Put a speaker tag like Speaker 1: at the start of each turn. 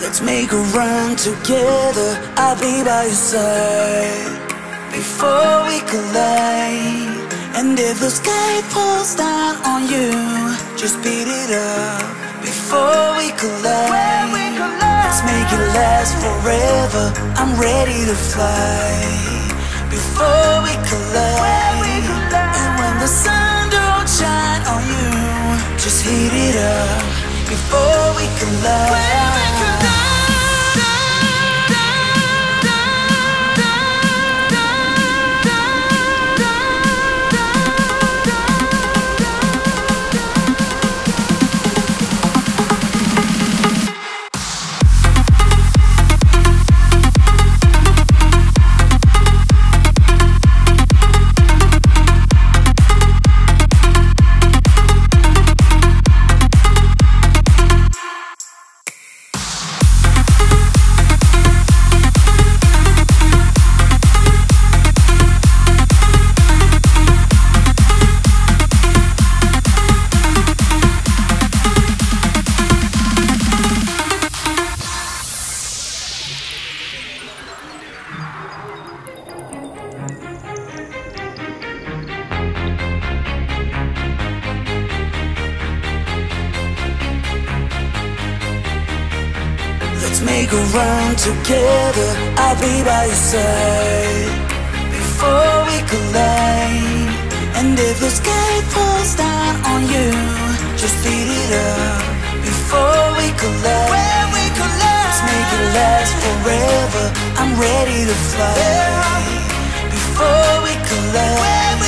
Speaker 1: Let's make a run together. I'll be by your side before we collide. And if the sky falls down on you, just beat it up before we collide. Let's make it last forever. I'm ready to fly before we collide. And when the sun don't shine on you, just heat it up before we collide. Make a run together. I'll be by your side before we collide. And if the sky falls down on you, just beat it up before we collide. when Let's make it last forever. I'm ready to fly before we collide.